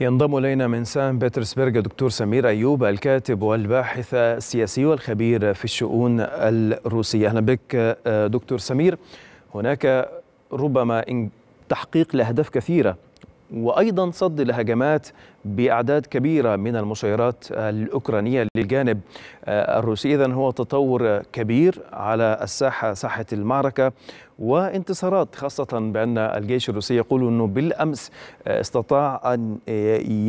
ينضم إلينا من سان بطرسبرغ دكتور سمير أيوب الكاتب والباحث السياسي والخبير في الشؤون الروسية. أهلا بك دكتور سمير. هناك ربما تحقيق لأهداف كثيرة وأيضا صد لهجمات بأعداد كبيرة من المسيرات الأوكرانية للجانب الروسي. اذا هو تطور كبير على الساحة ساحة المعركة وانتصارات خاصة بأن الجيش الروسي يقول إنه بالأمس استطاع أن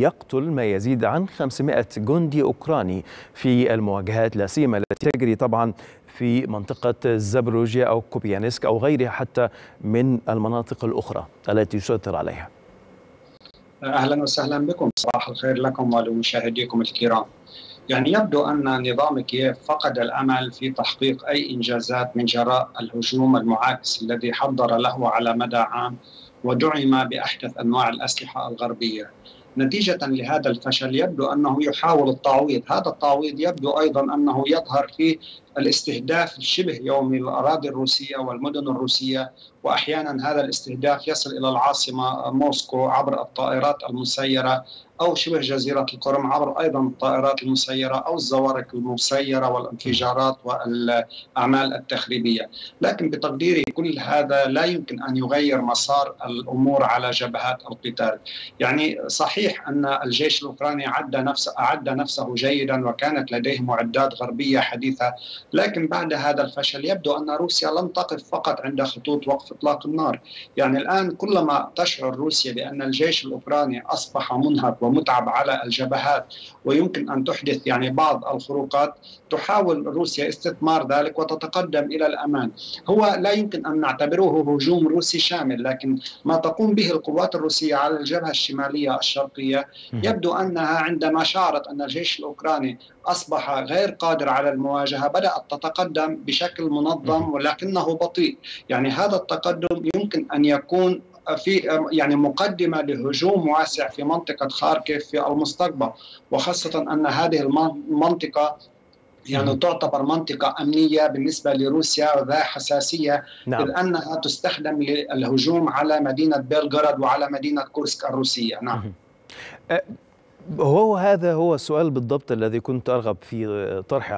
يقتل ما يزيد عن 500 جندي أوكراني في المواجهات لا سيما التي تجري طبعا في منطقة زابروجيا أو كوبيانسك أو غيرها حتى من المناطق الأخرى التي يسيطر عليها. أهلا وسهلا بكم. صباح الخير لكم ولمشاهديكم الكرام. يعني يبدو أن نظام كييف فقد الأمل في تحقيق أي إنجازات من جراء الهجوم المعاكس الذي حضر له على مدى عام ودعم بأحدث أنواع الأسلحة الغربية. نتيجة لهذا الفشل يبدو أنه يحاول التعويض. هذا التعويض يبدو أيضا أنه يظهر في الاستهداف الشبه يومي للأراضي الروسية والمدن الروسية وأحيانا هذا الاستهداف يصل إلى العاصمة موسكو عبر الطائرات المسيرة أو شبه جزيرة القرم عبر أيضا الطائرات المسيرة أو الزوارق المسيرة والانفجارات والأعمال التخريبية. لكن بتقديري كل هذا لا يمكن أن يغير مسار الأمور على جبهات القتال. يعني صحيح أن الجيش الأوكراني أعد نفسه, أعد نفسه جيدا وكانت لديه معدات غربية حديثة لكن بعد هذا الفشل يبدو أن روسيا لم تقف فقط عند خطوط وقف إطلاق النار. يعني الآن كلما تشعر روسيا بأن الجيش الأوكراني أصبح منهك ومتعب على الجبهات ويمكن أن تحدث يعني بعض الخروقات تحاول روسيا استثمار ذلك وتتقدم إلى الأمان. هو لا يمكن أن نعتبره هجوم روسي شامل لكن ما تقوم به القوات الروسية على الجبهة الشمالية الشرقية يبدو أنها عندما شعرت أن الجيش الأوكراني أصبح غير قادر على المواجهة بدأت تتقدم بشكل منظم ولكنه بطيء. يعني هذا التقدم يمكن أن يكون في يعني مقدمة لهجوم واسع في منطقة خاركيف في المستقبل وخاصة أن هذه المنطقة يعني تعتبر منطقة أمنية بالنسبة لروسيا وذا حساسية نعم. إذ أنها تستخدم للهجوم على مدينة بيلغراد وعلى مدينة كورسك الروسية. نعم. هو هذا هو السؤال بالضبط الذي كنت أرغب في طرحه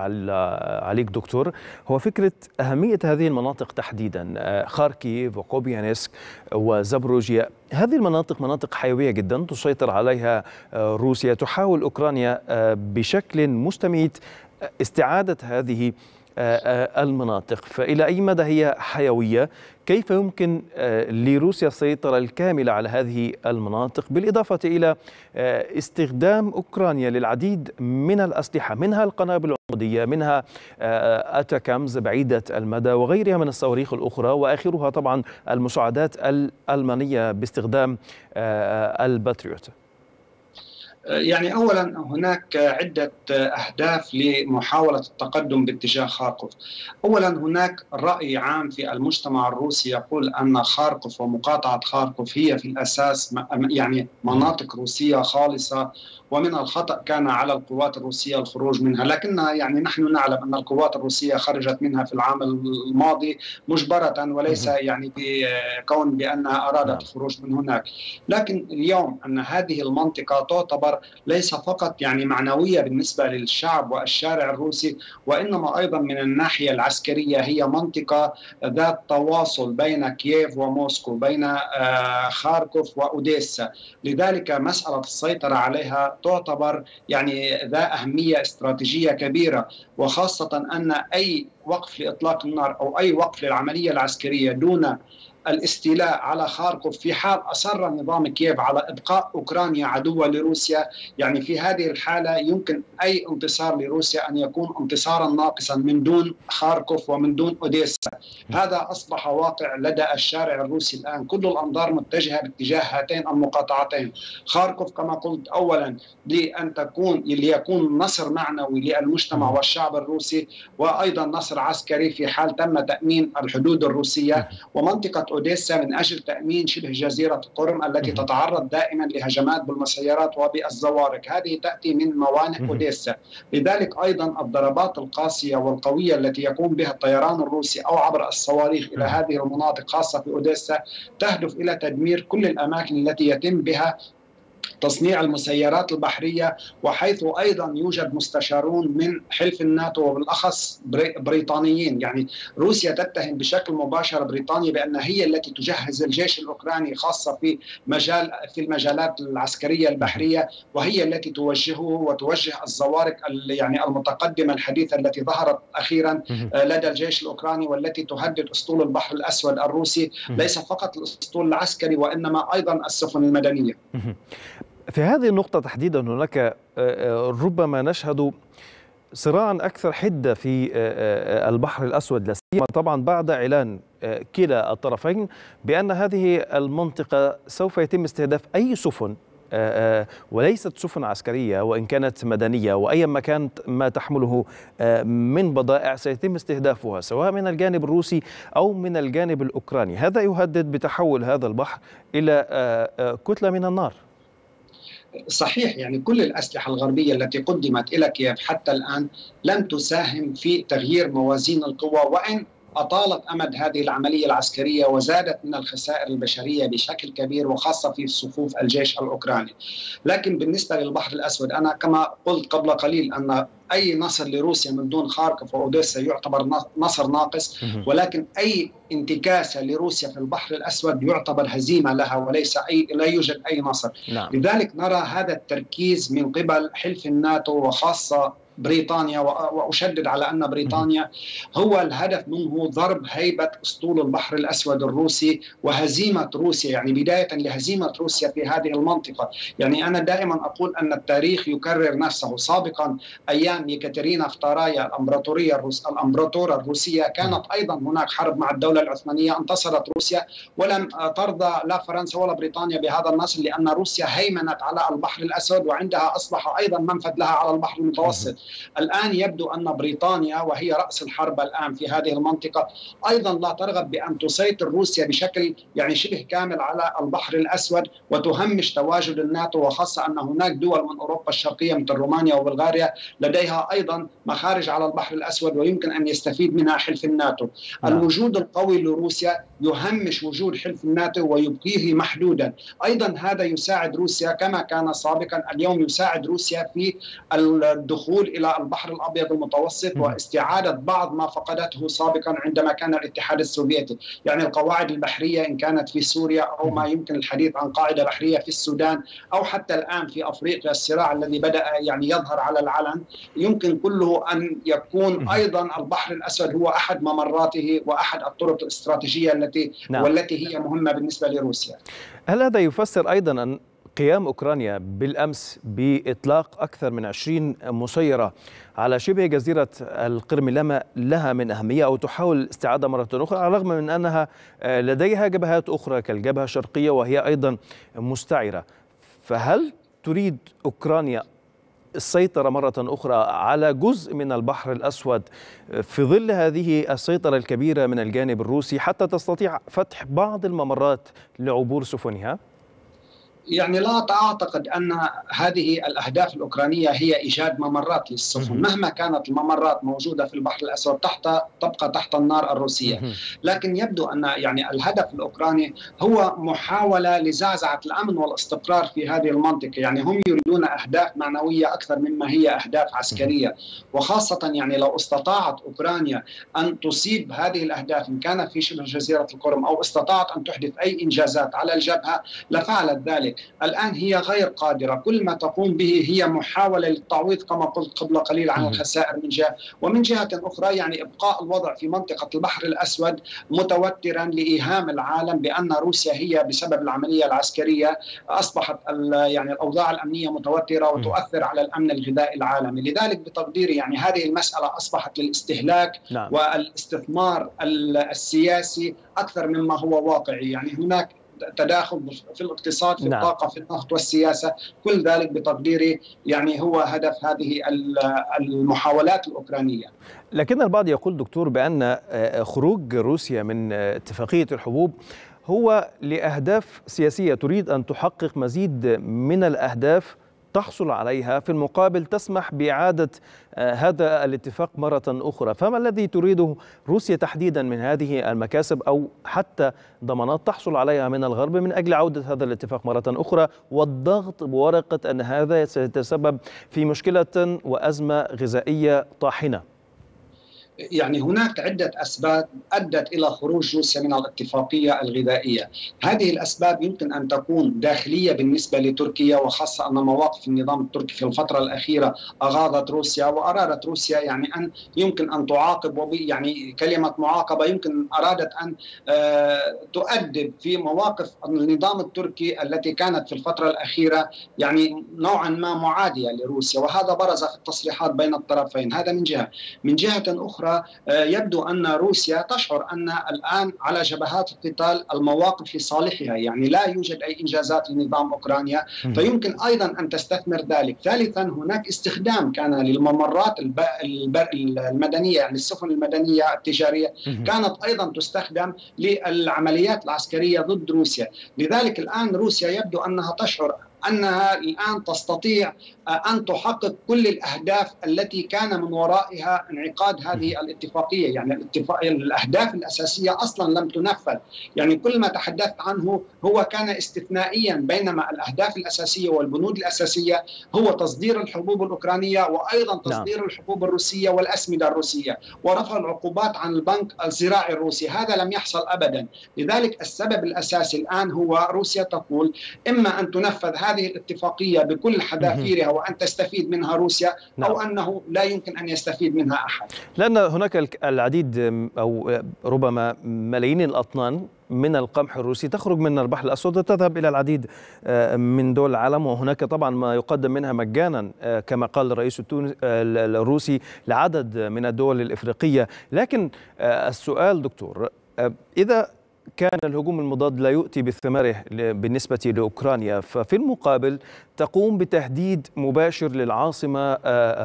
عليك دكتور. هو فكرة أهمية هذه المناطق تحديدا خاركيف وكوبيانسك وزبروجيا هذه المناطق مناطق حيوية جدا تسيطر عليها روسيا تحاول أوكرانيا بشكل مستميت استعادة هذه المناطق. فإلى أي مدى هي حيوية؟ كيف يمكن لروسيا السيطرة الكاملة على هذه المناطق بالإضافة إلى استخدام أوكرانيا للعديد من الأسلحة منها القنابل العمودية منها أتاكامز بعيدة المدى وغيرها من الصواريخ الأخرى وآخرها طبعا المساعدات الألمانية باستخدام الباتريوت. يعني اولا هناك عدة أهداف لمحاولة التقدم باتجاه خاركوف. اولا هناك رأي عام في المجتمع الروسي يقول أن خاركوف ومقاطعة خاركوف هي في الأساس يعني مناطق روسية خالصة ومن الخطأ كان على القوات الروسية الخروج منها، لكنها يعني نحن نعلم أن القوات الروسية خرجت منها في العام الماضي مجبرة وليس يعني بكون بانها أرادت الخروج من هناك، لكن اليوم أن هذه المنطقة تعتبر ليس فقط يعني معنوية بالنسبة للشعب والشارع الروسي وإنما أيضا من الناحية العسكرية هي منطقة ذات تواصل بين كييف وموسكو بين خاركوف وأوديسا. لذلك مسألة السيطرة عليها تعتبر يعني ذا أهمية استراتيجية كبيرة وخاصة أن أي وقف لإطلاق النار أو أي وقف للعملية العسكرية دون الاستيلاء على خاركوف في حال أصر نظام كييف على إبقاء أوكرانيا عدوا لروسيا. يعني في هذه الحالة يمكن أي انتصار لروسيا أن يكون انتصارا ناقصا من دون خاركوف ومن دون أوديسا. هذا أصبح واقع لدى الشارع الروسي الآن. كل الأنظار متجهة باتجاه هاتين المقاطعتين. خاركوف كما قلت اولا لأن تكون ليكون نصر معنوي للمجتمع والشعب الروسي وأيضا نصر عسكري في حال تم تأمين الحدود الروسية ومنطقة أوديسا من أجل تأمين شبه جزيرة قرم التي تتعرض دائما لهجمات بالمسيرات وبالزوارق، هذه تأتي من موانئ أوديسا، لذلك أيضا الضربات القاسية والقوية التي يقوم بها الطيران الروسي أو عبر الصواريخ إلى هذه المناطق خاصة في أوديسا تهدف إلى تدمير كل الأماكن التي يتم بها تصنيع المسيرات البحرية وحيث أيضا يوجد مستشارون من حلف الناتو وبالأخص بريطانيين. يعني روسيا تتهم بشكل مباشر بريطانيا بأنها هي التي تجهز الجيش الأوكراني خاصة في مجال في المجالات العسكرية البحرية وهي التي توجهه وتوجه الزوارق يعني المتقدمة الحديثة التي ظهرت أخيرا لدى الجيش الأوكراني والتي تهدد أسطول البحر الأسود الروسي. ليس فقط الأسطول العسكري وإنما أيضا السفن المدنية. في هذه النقطة تحديدا هناك ربما نشهد صراعا أكثر حدة في البحر الأسود لا سيما طبعا بعد إعلان كلا الطرفين بأن هذه المنطقة سوف يتم استهداف أي سفن وليست سفن عسكرية وإن كانت مدنية وأيا ما كانت ما تحمله من بضائع سيتم استهدافها سواء من الجانب الروسي أو من الجانب الأوكراني. هذا يهدد بتحول هذا البحر إلى كتلة من النار. صحيح يعني كل الأسلحة الغربية التي قدمت إلى كييف حتى الآن لم تساهم في تغيير موازين القوى وإن أطالت أمد هذه العملية العسكرية وزادت من الخسائر البشرية بشكل كبير وخاصة في صفوف الجيش الأوكراني. لكن بالنسبة للبحر الأسود أنا كما قلت قبل قليل أن أي نصر لروسيا من دون خاركوف وأوديسا يعتبر نصر ناقص. ولكن أي انتكاسة لروسيا في البحر الأسود يعتبر هزيمة لها وليس أي لا يوجد أي نصر. نعم. لذلك نرى هذا التركيز من قبل حلف الناتو وخاصة بريطانيا وأشدد على أن بريطانيا هو الهدف منه ضرب هيبة أسطول البحر الأسود الروسي وهزيمة روسيا يعني بداية لهزيمة روسيا في هذه المنطقة، يعني أنا دائما أقول أن التاريخ يكرر نفسه، سابقا أيام يكاترينا فتارايا الأمبراطورية الروس الأمبراطورة الروسية كانت أيضا هناك حرب مع الدولة العثمانية انتصرت روسيا ولم ترضى لا فرنسا ولا بريطانيا بهذا النصر لأن روسيا هيمنت على البحر الأسود وعندها أصبح أيضا منفذ لها على البحر المتوسط. الآن يبدو أن بريطانيا وهي رأس الحرب الآن في هذه المنطقة أيضا لا ترغب بأن تسيطر روسيا بشكل يعني شبه كامل على البحر الأسود وتهمش تواجد الناتو وخاصة أن هناك دول من أوروبا الشرقية مثل رومانيا وبلغاريا لديها أيضا مخارج على البحر الأسود ويمكن أن يستفيد منها حلف الناتو نعم. الوجود القوي لروسيا يهمش وجود حلف الناتو ويبقيه محدودا أيضا هذا يساعد روسيا كما كان سابقا اليوم يساعد روسيا في الدخول إلى البحر الأبيض المتوسط واستعادة بعض ما فقدته سابقا عندما كان الاتحاد السوفيتي، يعني القواعد البحرية إن كانت في سوريا أو ما يمكن الحديث عن قاعدة بحرية في السودان أو حتى الآن في أفريقيا الصراع الذي بدأ يعني يظهر على العلن يمكن كله أن يكون أيضا البحر الأسود هو أحد ممراته وأحد الطرق الاستراتيجية التي نعم. والتي هي مهمة بالنسبة لروسيا. هل هذا يفسر أيضا أن قيام أوكرانيا بالأمس بإطلاق أكثر من 20 مسيرة على شبه جزيرة القرم لما لها من أهمية أو تحاول الاستعاده مرة أخرى على الرغم من أنها لديها جبهات أخرى كالجبهة الشرقية وهي أيضا مستعرة فهل تريد أوكرانيا السيطرة مرة أخرى على جزء من البحر الأسود في ظل هذه السيطرة الكبيرة من الجانب الروسي حتى تستطيع فتح بعض الممرات لعبور سفنها؟ يعني لا أعتقد أن هذه الأهداف الأوكرانية هي إيجاد ممرات للسفن. مهما كانت الممرات موجودة في البحر الأسود تحت تبقى تحت النار الروسية. لكن يبدو أن يعني الهدف الأوكراني هو محاولة لزعزعة الأمن والاستقرار في هذه المنطقة. يعني هم يريدون أهداف معنوية أكثر مما هي أهداف عسكرية. وخاصة يعني لو استطاعت أوكرانيا أن تصيب هذه الأهداف إن كانت في شبه جزيرة القرم أو استطاعت أن تحدث أي إنجازات على الجبهة لفعلت ذلك. الآن هي غير قادرة. كل ما تقوم به هي محاولة للتعويض كما قلت قبل قليل عن الخسائر من جهة. ومن جهة أخرى يعني إبقاء الوضع في منطقة البحر الأسود متوترا لإيهام العالم بأن روسيا هي بسبب العملية العسكرية أصبحت يعني الأوضاع الأمنية متوترة وتؤثر على الأمن الغذائي العالمي. لذلك بتقديري يعني هذه المسألة أصبحت للاستهلاك نعم. والاستثمار السياسي أكثر مما هو واقعي. يعني هناك تداخل في الاقتصاد في نعم. الطاقة في النفط والسياسة كل ذلك بتقديري يعني هو هدف هذه المحاولات الأوكرانية لكن البعض يقول دكتور بأن خروج روسيا من اتفاقية الحبوب هو لأهداف سياسية تريد أن تحقق مزيد من الأهداف تحصل عليها في المقابل تسمح بإعادة هذا الاتفاق مرة أخرى. فما الذي تريده روسيا تحديدا من هذه المكاسب أو حتى ضمانات تحصل عليها من الغرب من أجل عودة هذا الاتفاق مرة أخرى؟ والضغط بورقة أن هذا سيتسبب في مشكلة وأزمة غذائية طاحنة. يعني هناك عدة أسباب أدت إلى خروج روسيا من الاتفاقية الغذائية. هذه الأسباب يمكن أن تكون داخلية بالنسبة لتركيا وخاصة أن مواقف النظام التركي في الفترة الأخيرة أغاضت روسيا وأرادت روسيا يعني أن يمكن أن تعاقب يعني كلمة معاقبة يمكن أرادت أن تؤدب في مواقف النظام التركي التي كانت في الفترة الأخيرة يعني نوعا ما معادية لروسيا. وهذا برز في التصريحات بين الطرفين. هذا من جهة. من جهة أخرى يبدو أن روسيا تشعر أن الآن على جبهات القتال المواقف في صالحها يعني لا يوجد أي إنجازات لنظام أوكرانيا فيمكن أيضا أن تستثمر ذلك. ثالثا هناك استخدام كان للممرات المدنية يعني السفن المدنية التجارية كانت أيضا تستخدم للعمليات العسكرية ضد روسيا. لذلك الآن روسيا يبدو أنها تشعر أنها الآن تستطيع أن تحقق كل الأهداف التي كان من ورائها انعقاد هذه الاتفاقية، يعني الاتفاق الأهداف الأساسية أصلا لم تنفذ، يعني كل ما تحدثت عنه هو كان استثنائيا بينما الأهداف الأساسية والبنود الأساسية هو تصدير الحبوب الأوكرانية وأيضا تصدير نعم. الحبوب الروسية والأسمدة الروسية ورفع العقوبات عن البنك الزراعي الروسي، هذا لم يحصل ابدا، لذلك السبب الأساسي الآن هو روسيا تقول إما أن تنفذ هذه الاتفاقية بكل حذافيرها وأن تستفيد منها روسيا نعم. أو أنه لا يمكن أن يستفيد منها أحد. لأن هناك العديد أو ربما ملايين الأطنان من القمح الروسي تخرج من البحر الأسود وتذهب إلى العديد من دول العالم وهناك طبعا ما يقدم منها مجانا كما قال الرئيس الروسي لعدد من الدول الإفريقية، لكن السؤال دكتور إذا كان الهجوم المضاد لا يؤتي بثماره بالنسبة لأوكرانيا. ففي المقابل تقوم بتهديد مباشر للعاصمة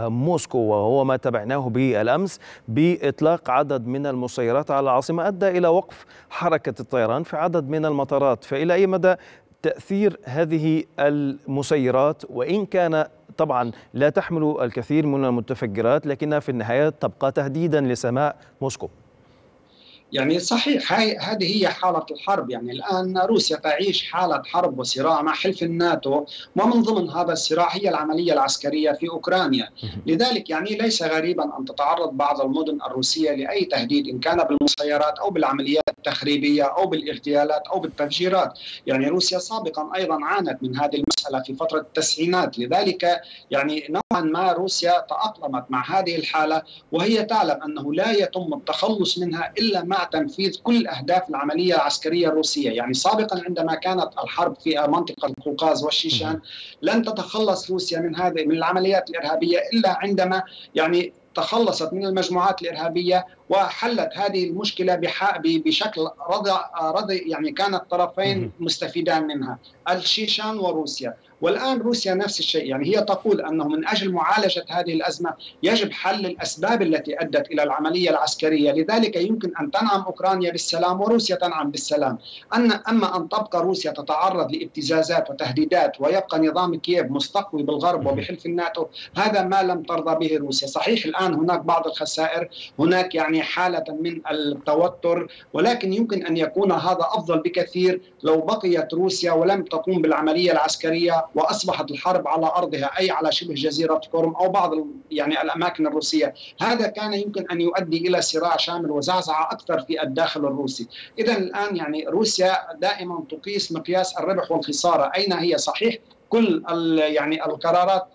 موسكو وهو ما تبعناه بالأمس بإطلاق عدد من المسيرات على العاصمة أدى إلى وقف حركة الطيران في عدد من المطارات. فإلى أي مدى تأثير هذه المسيرات؟ وإن كان طبعا لا تحمل الكثير من المتفجرات لكنها في النهاية تبقى تهديدا لسماء موسكو. يعني صحيح هاي هذه هي حالة الحرب. يعني الآن روسيا تعيش حالة حرب وصراع مع حلف الناتو ومن ضمن هذا الصراع هي العملية العسكرية في أوكرانيا. لذلك يعني ليس غريبا أن تتعرض بعض المدن الروسية لأي تهديد إن كان بالمسيرات أو بالعمليات التخريبية أو بالإغتيالات أو بالتفجيرات يعني روسيا سابقا أيضا عانت من هذه المسألة في فترة التسعينات. لذلك يعني نوعا ما روسيا تأقلمت مع هذه الحالة وهي تعلم أنه لا يتم التخلص منها إلا مع تنفيذ كل أهداف العملية العسكرية الروسية. يعني سابقا عندما كانت الحرب في منطقة القوقاز والشيشان لن تتخلص روسيا من هذه من العمليات الإرهابية إلا عندما يعني تخلصت من المجموعات الإرهابية وحلت هذه المشكلة بشكل رضى رضي يعني كان الطرفين مستفيدان منها الشيشان وروسيا. والآن روسيا نفس الشيء يعني هي تقول أنه من أجل معالجة هذه الأزمة يجب حل الأسباب التي أدت إلى العملية العسكرية. لذلك يمكن أن تنعم أوكرانيا بالسلام وروسيا تنعم بالسلام. ان أما أن تبقى روسيا تتعرض لابتزازات وتهديدات ويبقى نظام كييف مستقوي بالغرب وبحلف الناتو هذا ما لم ترضى به روسيا. صحيح الآن هناك بعض الخسائر هناك يعني حالة من التوتر ولكن يمكن أن يكون هذا أفضل بكثير لو بقيت روسيا ولم تقوم بالعملية العسكرية وأصبحت الحرب على أرضها أي على شبه جزيرة كورم أو بعض يعني الأماكن الروسية، هذا كان يمكن أن يؤدي إلى صراع شامل وزعزعة أكثر في الداخل الروسي، اذا الآن يعني روسيا دائما تقيس مقياس الربح والخسارة، أين هي؟ صحيح كل يعني القرارات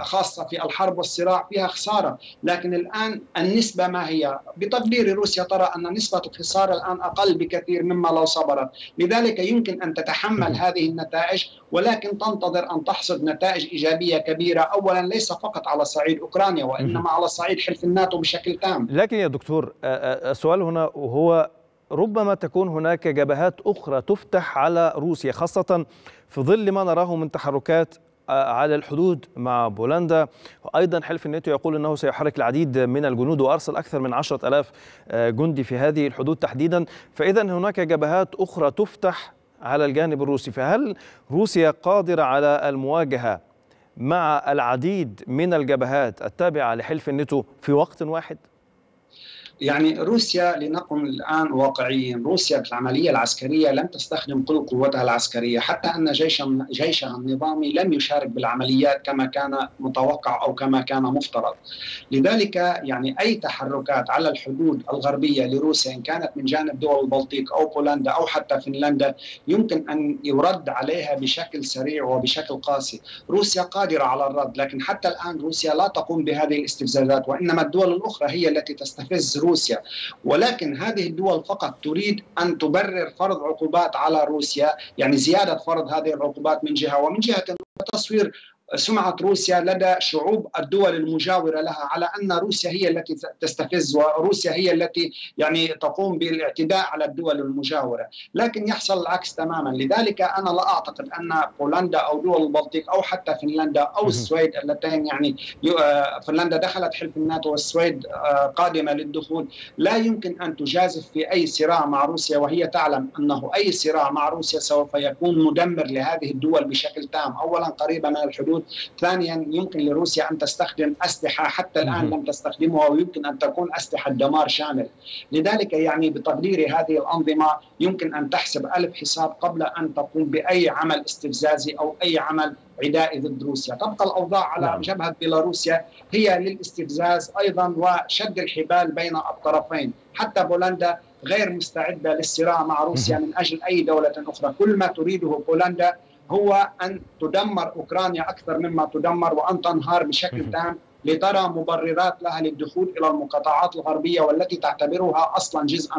خاصة في الحرب والصراع فيها خسارة. لكن الآن النسبة ما هي؟ بتقدير روسيا ترى أن نسبة الخسارة الآن أقل بكثير مما لو صبرت. لذلك يمكن أن تتحمل هذه النتائج ولكن تنتظر أن تحصد نتائج إيجابية كبيرة. أولا ليس فقط على صعيد أوكرانيا وإنما على صعيد حلف الناتو بشكل تام. لكن يا دكتور السؤال هنا وهو ربما تكون هناك جبهات أخرى تفتح على روسيا خاصة في ظل ما نراه من تحركات على الحدود مع بولندا. وأيضا حلف الناتو يقول أنه سيحرك العديد من الجنود وأرسل أكثر من عشرة ألاف جندي في هذه الحدود تحديدا. فإذا هناك جبهات أخرى تفتح على الجانب الروسي. فهل روسيا قادرة على المواجهة مع العديد من الجبهات التابعة لحلف الناتو في وقت واحد؟ يعني روسيا لنكن الآن واقعيين، روسيا في العملية العسكرية لم تستخدم كل قوتها العسكرية، حتى أن جيشها جيشها النظامي لم يشارك بالعمليات كما كان متوقع أو كما كان مفترض. لذلك يعني أي تحركات على الحدود الغربية لروسيا إن كانت من جانب دول البلطيق أو بولندا أو حتى فنلندا يمكن أن يرد عليها بشكل سريع وبشكل قاسي. روسيا قادرة على الرد، لكن حتى الآن روسيا لا تقوم بهذه الاستفزازات وإنما الدول الأخرى هي التي تستفز روسيا. ولكن هذه الدول فقط تريد أن تبرر فرض عقوبات على روسيا يعني زيادة فرض هذه العقوبات من جهة ومن جهة تصوير سمعة روسيا لدى شعوب الدول المجاورة لها على أن روسيا هي التي تستفز وروسيا هي التي يعني تقوم بالاعتداء على الدول المجاورة. لكن يحصل العكس تماما. لذلك أنا لا أعتقد أن بولندا أو دول البلطيق أو حتى فنلندا أو السويد اللتين يعني فنلندا دخلت حلف الناتو والسويد قادمة للدخول. لا يمكن أن تجازف في أي صراع مع روسيا وهي تعلم أنه أي صراع مع روسيا سوف يكون مدمر لهذه الدول بشكل تام. أولا قريبة من الحدود الحدود ثانيا يمكن لروسيا أن تستخدم أسلحة حتى الآن لم تستخدمها ويمكن أن تكون أسلحة دمار شامل. لذلك يعني بتقديري هذه الأنظمة يمكن أن تحسب ألف حساب قبل أن تقوم بأي عمل استفزازي أو أي عمل عدائي ضد روسيا. تبقى الأوضاع على نعم. جبهة بيلاروسيا هي للاستفزاز أيضا وشد الحبال بين الطرفين. حتى بولندا غير مستعدة للصراع مع روسيا من أجل أي دولة أخرى. كل ما تريده بولندا هو أن تدمر أوكرانيا أكثر مما تدمر وأن تنهار بشكل تام لترى مبررات لها للدخول إلى المقاطعات الغربية والتي تعتبرها أصلا جزءا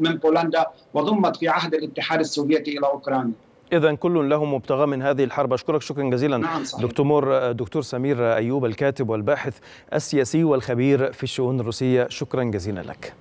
من بولندا وضمت في عهد الاتحاد السوفيتي إلى أوكرانيا. إذا كل له مبتغى من هذه الحرب أشكرك شكرا جزيلا نعم صحيح. دكتور دكتور سمير أيوب الكاتب والباحث السياسي والخبير في الشؤون الروسية شكرا جزيلا لك